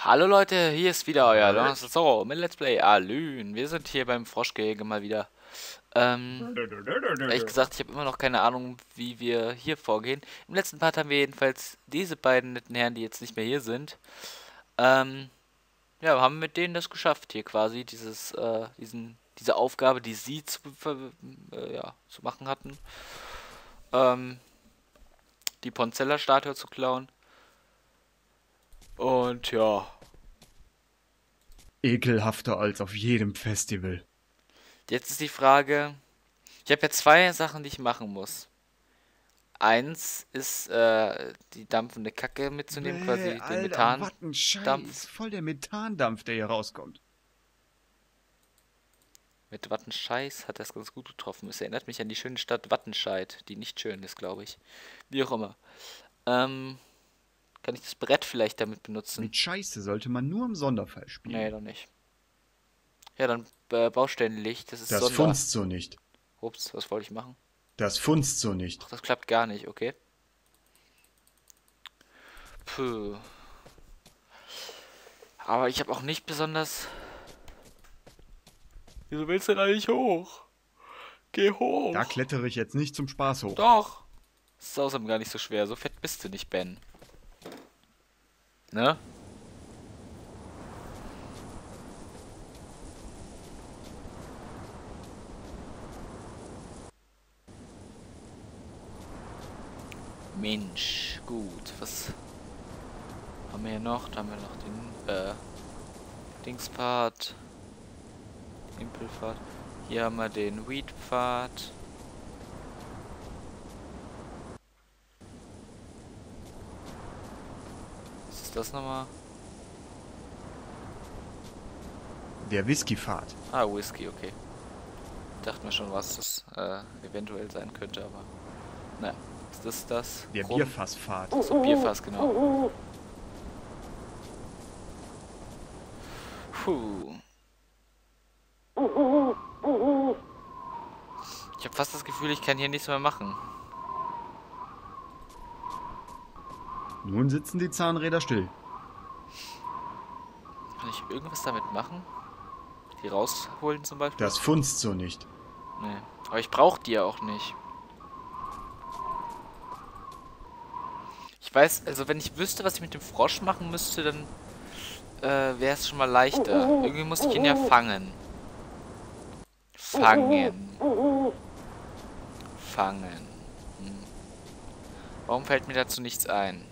Hallo Leute, hier ist wieder euer Lawrence Zorro mit Let's Play Alün. Wir sind hier beim Froschgehege mal wieder. Ähm, ehrlich gesagt, ich habe immer noch keine Ahnung, wie wir hier vorgehen. Im letzten Part haben wir jedenfalls diese beiden netten Herren, die jetzt nicht mehr hier sind. Ähm, ja, haben mit denen das geschafft, hier quasi dieses, äh, diesen, diese Aufgabe, die sie zu, äh, ja, zu machen hatten. Ähm, die Ponzella-Statue zu klauen. Und ja. Ekelhafter als auf jedem Festival. Jetzt ist die Frage. Ich habe ja zwei Sachen, die ich machen muss. Eins ist äh, die dampfende Kacke mitzunehmen, Bäh, quasi den Alter, Methan. was ein Scheiß. Voll der Methandampf, der hier rauskommt. Mit Wattenscheiß hat das ganz gut getroffen. Es erinnert mich an die schöne Stadt Wattenscheid, die nicht schön ist, glaube ich. Wie auch immer. Ähm, kann ich das Brett vielleicht damit benutzen? Mit Scheiße sollte man nur im Sonderfall spielen. Nee, doch nicht. Ja, dann äh, Baustellenlicht. Das ist das Sonder. funzt so nicht. Ups, was wollte ich machen? Das funzt so nicht. Ach, das klappt gar nicht, okay. Puh. Aber ich habe auch nicht besonders. Wieso willst du denn eigentlich hoch? Geh hoch. Da klettere ich jetzt nicht zum Spaß hoch. Doch. Das ist außerdem gar nicht so schwer. So fett bist du nicht, Ben. Ne? Mensch, gut. Was haben wir hier noch? Da haben wir noch den äh, Dingspfad. Impelpfad. Hier haben wir den Weedpfad. Das nochmal? Der Whiskyfahrt. Ah, Whisky, okay. Ich dachte mir schon, was das äh, eventuell sein könnte, aber. Naja, ist das das? Der Rum? Bierfassfahrt. So, Bierfass, genau. Puh. Ich habe fast das Gefühl, ich kann hier nichts mehr machen. Nun sitzen die Zahnräder still. Kann ich irgendwas damit machen? Die rausholen zum Beispiel? Das funzt so nicht. Nee. Aber ich brauche die ja auch nicht. Ich weiß, also wenn ich wüsste, was ich mit dem Frosch machen müsste, dann äh, wäre es schon mal leichter. Irgendwie muss ich ihn ja fangen. Fangen. Fangen. Hm. Warum fällt mir dazu nichts ein?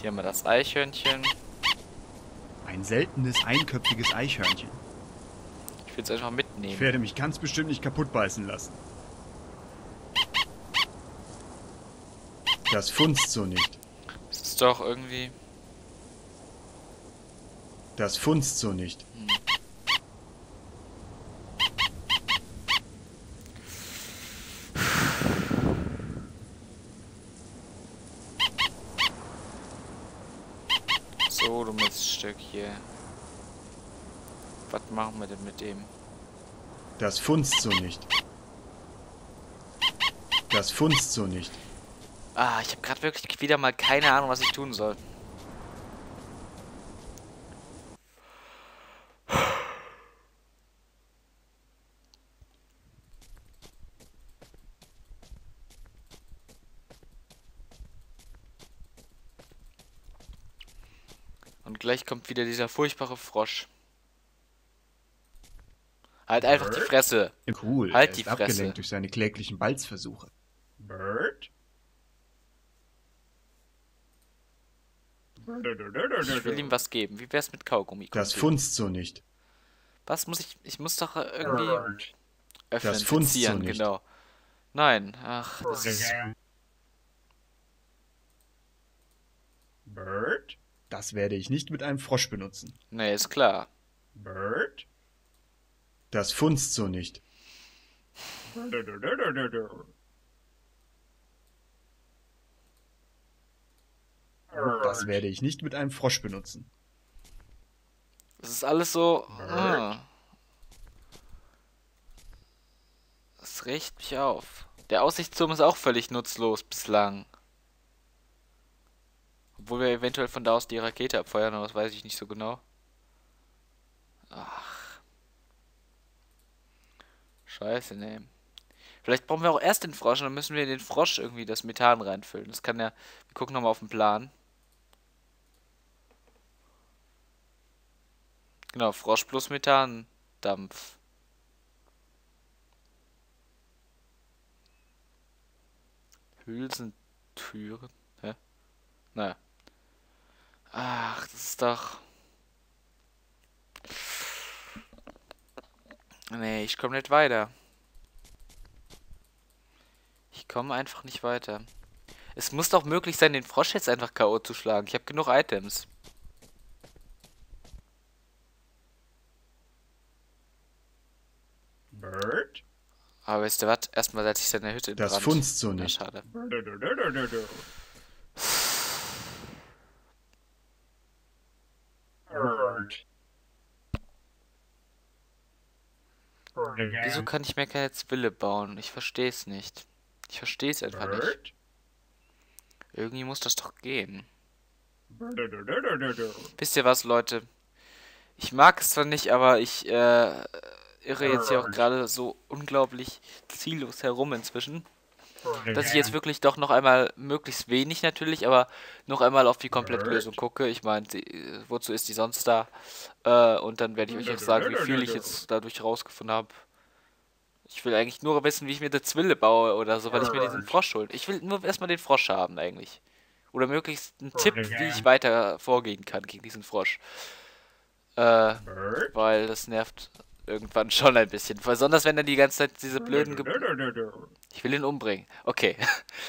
Hier haben wir das Eichhörnchen. Ein seltenes einköpfiges Eichhörnchen. Ich will es einfach Ich mitnehmen. werde mich ganz bestimmt nicht kaputt beißen lassen. Das funzt so nicht. Das ist doch irgendwie. Das funzt so nicht. So, du Miststück hier. Was machen wir denn mit dem? Das funzt so nicht. Das funzt so nicht. Ah, ich habe gerade wirklich wieder mal keine Ahnung, was ich tun soll. Und gleich kommt wieder dieser furchtbare Frosch. Halt einfach die Fresse. Cool. Halt er die ist Fresse. abgelenkt durch seine kläglichen Balzversuche. Bird? Ich will ihm was geben. Wie wär's mit Kaugummi? Das funzt so nicht. Was muss ich. Ich muss doch irgendwie öffnen, Das funzt so nicht. genau. Nein, ach, das ist. Bird? Das werde ich nicht mit einem Frosch benutzen. Nee, ist klar. Bird? Das funzt so nicht. Das werde ich nicht mit einem Frosch benutzen. Das ist alles so. Ah. Das riecht mich auf. Der Aussichtsturm ist auch völlig nutzlos bislang. Obwohl wir eventuell von da aus die Rakete abfeuern, aber das weiß ich nicht so genau. Ach. Scheiße, ne. Vielleicht brauchen wir auch erst den Frosch und dann müssen wir in den Frosch irgendwie das Methan reinfüllen. Das kann ja... Wir gucken nochmal auf den Plan. Genau, Frosch plus Methan. Dampf. Hülsentüren. Hä? Naja. Ach, das ist doch... Nee, ich komme nicht weiter. Ich komme einfach nicht weiter. Es muss doch möglich sein, den Frosch jetzt einfach K.O. zu schlagen. Ich habe genug Items. Bird? Aber weißt du was? Erstmal setze ich seine Hütte in Das funzt so Na, nicht. schade. Bird. Wieso kann ich mir keine Zwille bauen? Ich verstehe es nicht. Ich verstehe es einfach nicht. Bird? Irgendwie muss das doch gehen. Wisst ihr was, Leute? Ich mag es zwar nicht, aber ich äh, irre jetzt hier auch gerade so unglaublich ziellos herum inzwischen, dass ich jetzt wirklich doch noch einmal, möglichst wenig natürlich, aber noch einmal auf die Komplettlösung gucke. Ich meine, die- wozu ist die sonst da? Äh, und dann werde ich euch auch sagen, wie viel ich jetzt dadurch rausgefunden habe. Ich will eigentlich nur wissen, wie ich mir eine Zwille baue oder so, weil ich mir diesen Frosch holen. Ich will nur erstmal den Frosch haben eigentlich. Oder möglichst einen Tipp, wie ich weiter vorgehen kann gegen diesen Frosch. Äh, weil das nervt irgendwann schon ein bisschen. Besonders wenn dann die ganze Zeit diese blöden... Ge ich will ihn umbringen. Okay.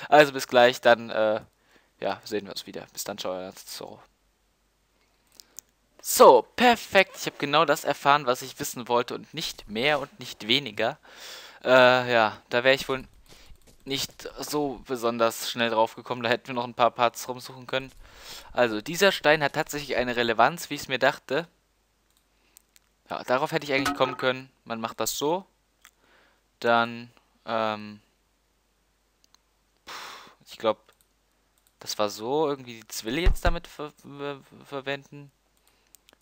Also bis gleich, dann, äh, ja, sehen wir uns wieder. Bis dann, ciao. So. So, perfekt. Ich habe genau das erfahren, was ich wissen wollte und nicht mehr und nicht weniger. Äh, ja, da wäre ich wohl nicht so besonders schnell drauf gekommen. Da hätten wir noch ein paar Parts rumsuchen können. Also, dieser Stein hat tatsächlich eine Relevanz, wie ich es mir dachte. Ja, darauf hätte ich eigentlich kommen können. Man macht das so. Dann, ähm, ich glaube, das war so, irgendwie die Zwille jetzt damit ver ver verwenden.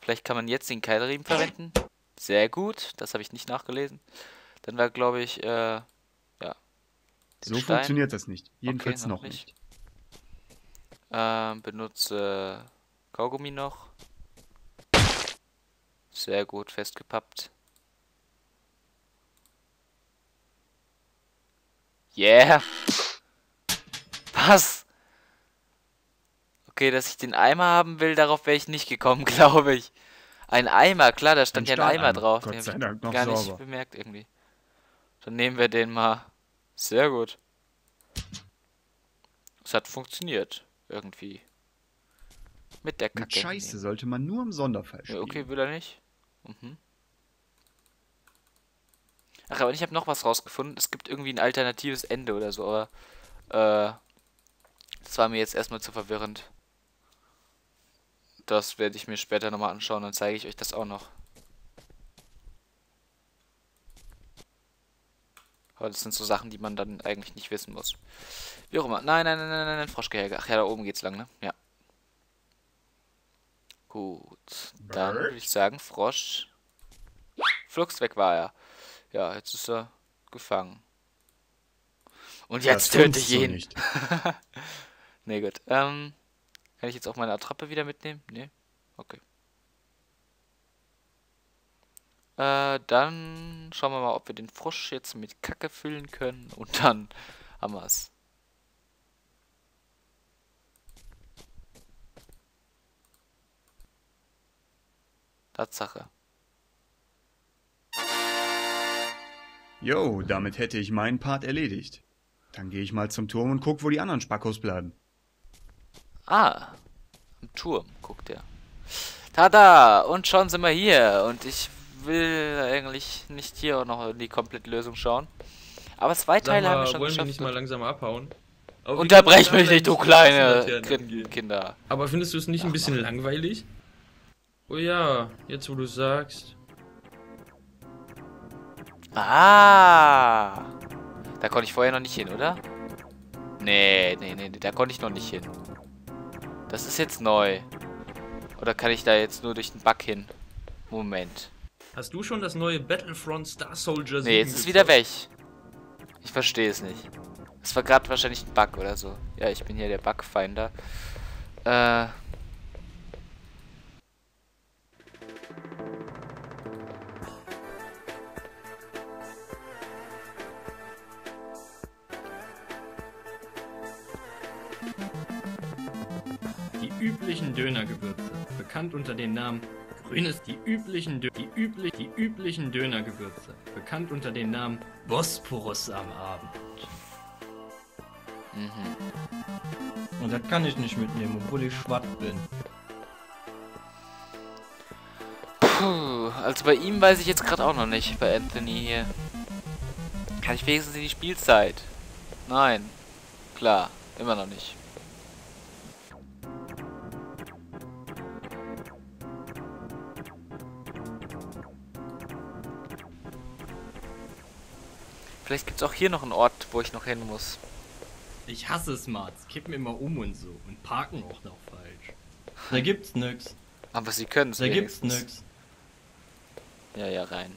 Vielleicht kann man jetzt den Keilriemen verwenden. Sehr gut, das habe ich nicht nachgelesen. Dann war, glaube ich, äh, ja. So Stein. funktioniert das nicht. Jedenfalls noch noch nicht. nicht. Ähm, benutze Kaugummi noch. Sehr gut, festgepappt. Yeah! Was? Okay, dass ich den Eimer haben will, darauf wäre ich nicht gekommen, glaube ich. Ein Eimer, klar, da stand Ein ja ein Eimer drauf. Gott Den sei ich Dank noch gar nicht sauber. bemerkt irgendwie. Dann nehmen wir den mal. Sehr gut. Es hat funktioniert. Irgendwie. Mit der Kacke. Mit Scheiße sollte man nur im Sonderfall spielen. okay, will er nicht. Mhm. Ach, aber ich habe noch was rausgefunden. Es gibt irgendwie ein alternatives Ende oder so, aber äh, das war mir jetzt erstmal zu verwirrend. Das werde ich mir später nochmal anschauen, dann zeige ich euch das auch noch. Aber das sind so Sachen, die man dann eigentlich nicht wissen muss. Wie auch immer. Nein, nein, nein, nein, nein, nein, Froschgehege. Ach ja, da oben geht's lang, ne? Ja. Gut. Dann würde ich sagen, Frosch. Flux weg war er. Ja, jetzt ist er gefangen. Und jetzt töte ich ihn. nicht. nee, gut. Ähm, kann ich jetzt auch meine Attrappe wieder mitnehmen? Nee? Okay. Äh, dann schauen wir mal, ob wir den Frosch jetzt mit Kacke füllen können. Und dann haben wir es. Tatsache. Jo, damit hätte ich meinen Part erledigt. Dann gehe ich mal zum Turm und guck, wo die anderen Spackos bleiben. Ah, am Turm, guckt er. Tada! Und schon sind wir hier. Und ich will eigentlich nicht hier auch noch in die Komplettlösung schauen. Aber zwei Teile haben wir mal, schon wollen wir geschafft. nicht mal langsam abhauen? Aber Unterbrech mich nicht, du kleine? Kinder. Aber findest du es nicht ein bisschen langweilig? Oh ja, jetzt wo du sagst. Ah! Da konnte ich vorher noch nicht hin, oder? Nee, nee, nee, da konnte ich noch nicht hin. Das ist jetzt neu. Oder kann ich da jetzt nur durch den Bug hin? Moment. Hast du schon das neue Battlefront Star Soldier Nee, jetzt ist wieder weg. Ich verstehe es nicht. Es war gerade wahrscheinlich ein Bug oder so. Ja, ich bin hier der Bugfinder. Äh... üblichen Dönergewürze, bekannt unter dem Namen Grünes, die üblichen, Dö die üblich, die üblichen Dönergewürze, bekannt unter dem Namen Bosporus am Abend. Mhm. Und das kann ich nicht mitnehmen, obwohl ich schwatt bin. Puh, also bei ihm weiß ich jetzt gerade auch noch nicht, bei Anthony hier. Kann ich wenigstens in die Spielzeit? Nein. Klar, immer noch nicht. Vielleicht gibt es auch hier noch einen Ort, wo ich noch hin muss. Ich hasse Smarts, kippen immer um und so und parken auch noch falsch. Da gibt's nix. Aber sie können es Da gibt's wenigstens. nix. Ja, ja, rein.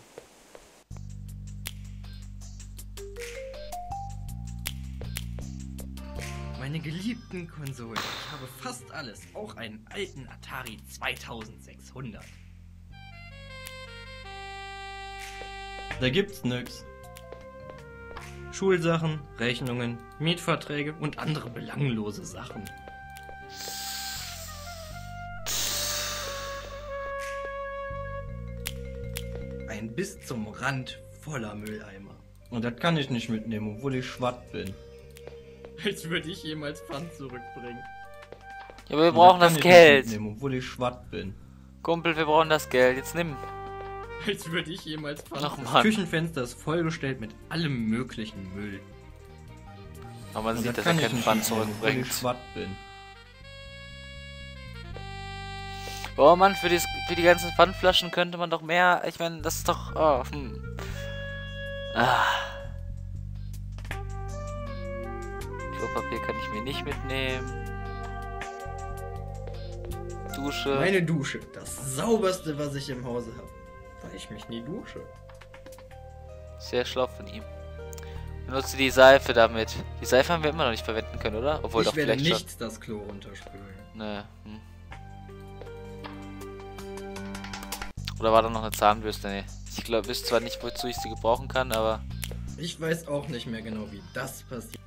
Meine geliebten Konsolen. Ich habe fast alles, auch einen alten Atari 2600. Da gibt's nix. Schulsachen, Rechnungen, Mietverträge und andere belanglose Sachen. Ein bis zum Rand voller Mülleimer. Und das kann ich nicht mitnehmen, obwohl ich schwatt bin. Als würde ich jemals Pfand zurückbringen. Ja, aber wir brauchen das ich nicht Geld. Mitnehmen, obwohl ich schwatt bin. Kumpel, wir brauchen das Geld. Jetzt nimm. Als würde ich jemals Pfand Ach, Das. Küchenfenster ist vollgestellt mit allem möglichen Müll. Aber man Und sieht, das dass er ich keinen Pfand ich zurückbringt. schwatt bin. Oh Mann, für, dies, für die ganzen Pfandflaschen könnte man doch mehr. Ich meine, das ist doch. Oh, hm. Ah. Klopapier kann ich mir nicht mitnehmen. Dusche. Meine Dusche, das sauberste, was ich im Hause habe. Weil ich mich nie dusche. Sehr schlau von ihm. Benutze die Seife damit. Die Seife haben wir immer noch nicht verwenden können, oder? Obwohl doch ich werde vielleicht nicht das Klo runterspülen. schon. Ne. Hm. Oder war da noch eine Zahnbürste? Nee. Ich glaube, wüsste zwar nicht, wozu ich sie gebrauchen kann, aber. Ich weiß auch nicht mehr genau, wie das passiert.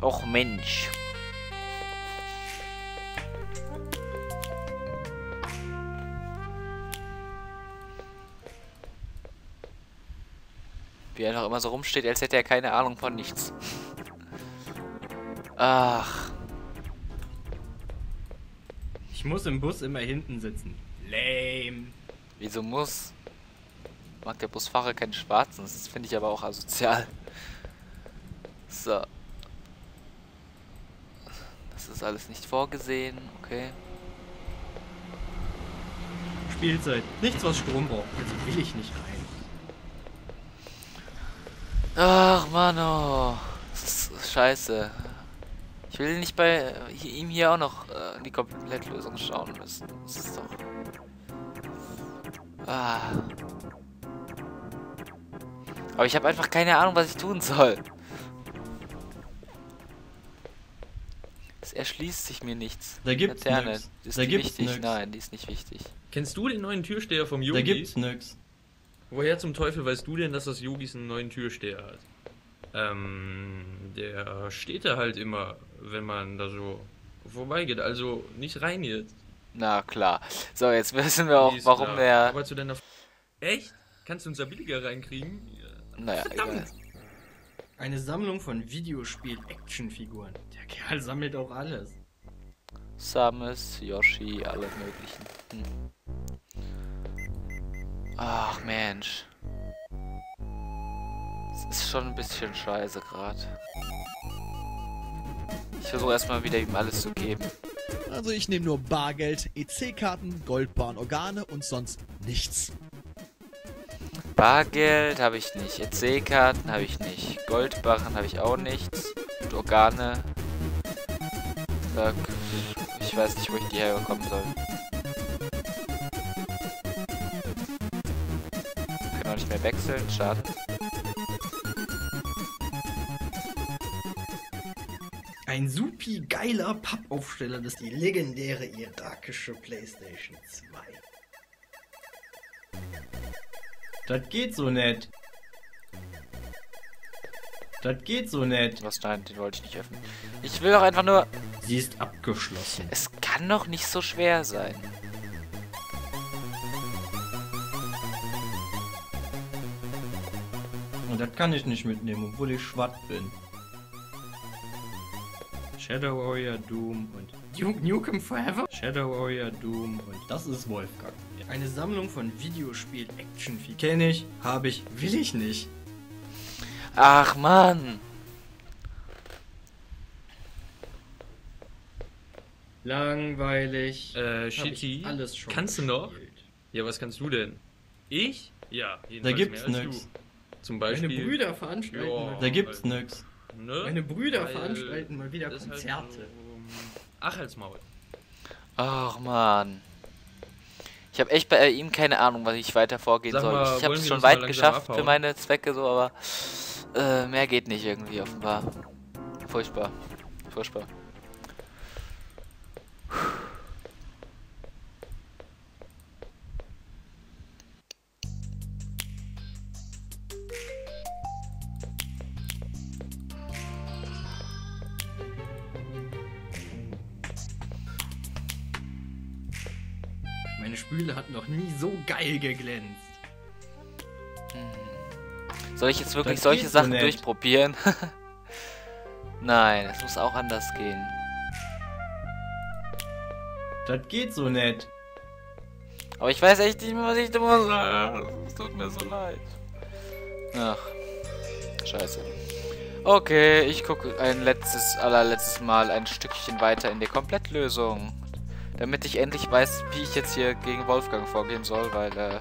Och Mensch. Wie er noch immer so rumsteht, als hätte er keine Ahnung von nichts. Ach. Ich muss im Bus immer hinten sitzen. Lame. Wieso muss? Mag der Busfahrer keinen Schwarzen? Das finde ich aber auch asozial. So. Das ist alles nicht vorgesehen, okay. Spielzeit. Nichts, was Strom braucht. Also will ich nicht rein. Ach, Mano. Das ist scheiße. Ich will nicht bei hier, ihm hier auch noch äh, in die Komplettlösung schauen müssen. Das ist doch... Ah. Aber ich habe einfach keine Ahnung, was ich tun soll. Es erschließt sich mir nichts. Da gibt's Laterne, nix. Ist Da die gibt's wichtig? nix. Nein, die ist nicht wichtig. Kennst du den neuen Türsteher vom Da Yogi? gibt's nix. Woher zum Teufel weißt du denn, dass das Yogis einen neuen Türsteher hat? Ähm, der steht da halt immer, wenn man da so vorbeigeht. Also nicht rein jetzt. Na klar. So, jetzt wissen wir auch, warum klar. der... Aber zu deiner. Echt? Kannst du uns da billiger reinkriegen? Naja, Verdammt! egal. Eine Sammlung von Videospiel-Actionfiguren. Der Kerl sammelt auch alles. Samus, Yoshi, alle möglichen. Hm. Ach Mensch. Es ist schon ein bisschen scheiße gerade. Ich versuche erstmal wieder ihm alles zu geben. Also ich nehme nur Bargeld, EC-Karten, Goldbahn, Organe und sonst nichts. Bargeld habe ich nicht. EC-Karten habe ich nicht. Goldbarren habe ich auch nichts. Und Organe. Ich weiß nicht, wo ich die herbekommen soll. Mehr wechseln. Schade. Ein supi geiler Pappaufsteller, das ist die legendäre irakische Playstation 2. Das geht so nett. Das geht so nett. Was? Nein, den wollte ich nicht öffnen. Ich will doch einfach nur... Sie ist abgeschlossen. Es kann doch nicht so schwer sein. Und das kann ich nicht mitnehmen, obwohl ich schwatt bin. Shadow Warrior Doom und Duke Nukem Forever? Shadow Warrior Doom und das ist Wolfgang. Eine Sammlung von Videospiel action -Fie. Kenn ich, habe ich, will ich nicht. Ach, Mann. Langweilig. Äh, Hab Shitty, alles schon kannst du noch? gespielt. Ja, was kannst du denn? Ich? Ja, Da jedenfalls gibt's mehr als nix. du. Zum Beispiel... Meine Brüder veranstalten, Ja. mal, Da gibt's nix. Ne? meine Brüder Weil veranstalten mal wieder halt Konzerte. so, Ach, als Maul. Ach, Mann. Ich habe echt bei ihm keine Ahnung, was ich weiter vorgehen Sag soll. mal, ich habe es schon mal weit geschafft für abhauen? meine Zwecke so, aber äh, mehr geht nicht irgendwie offenbar. Furchtbar. Furchtbar. Meine Spüle hat noch nie so geil geglänzt. Soll ich jetzt wirklich Das solche Sachen nicht. durchprobieren? Nein, es muss auch anders gehen. Das geht so nett. Aber ich weiß echt nicht mehr, was ich da muss. Es tut mir so leid. Ach. Scheiße. Okay, ich gucke ein letztes, allerletztes Mal ein Stückchen weiter in die Komplettlösung. Damit ich endlich weiß, wie ich jetzt hier gegen Wolfgang vorgehen soll, weil, äh...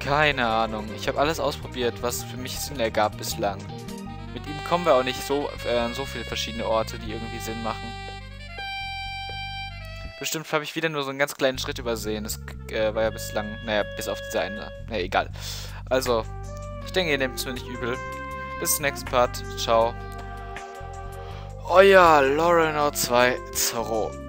Keine Ahnung. Ich habe alles ausprobiert, was für mich Sinn ergab bislang. Mit ihm kommen wir auch nicht so äh, an so viele verschiedene Orte, die irgendwie Sinn machen. Bestimmt habe ich wieder nur so einen ganz kleinen Schritt übersehen. Das äh, war ja bislang, naja, bis auf diese eine. Naja, egal. Also, ich denke, ihr nehmt es mir nicht übel. Bis zum nächsten Part. Ciao. Euer Loreno 2 Zorro.